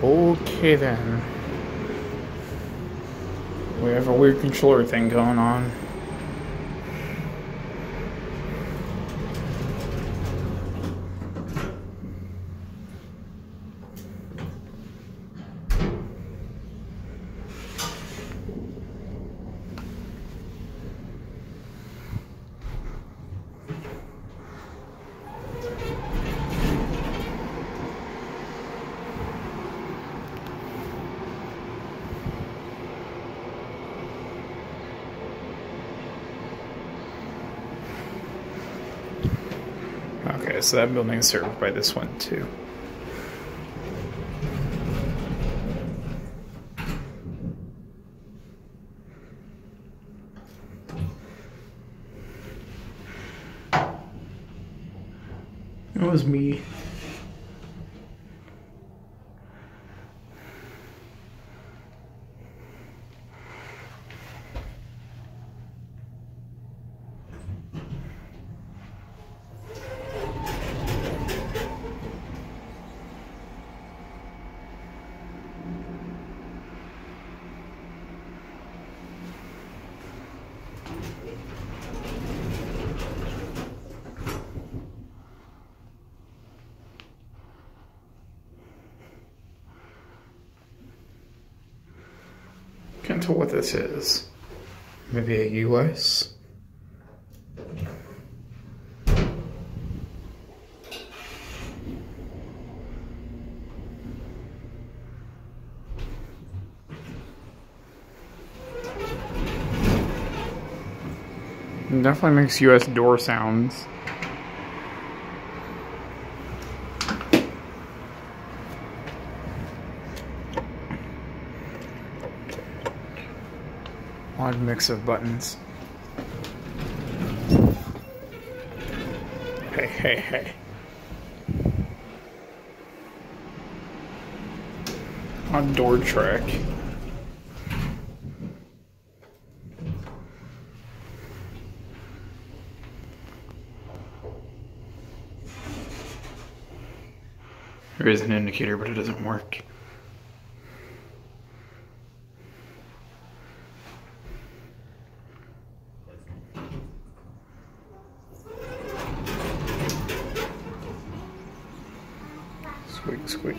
Okay then. We have a weird controller thing going on. Okay, so that building is served by this one too. It was me. Tell what this is. Maybe a US? It definitely makes US door sounds. Odd mix of buttons. Hey, hey, hey. On door track. There is an indicator, but it doesn't work. Squeak, squeak.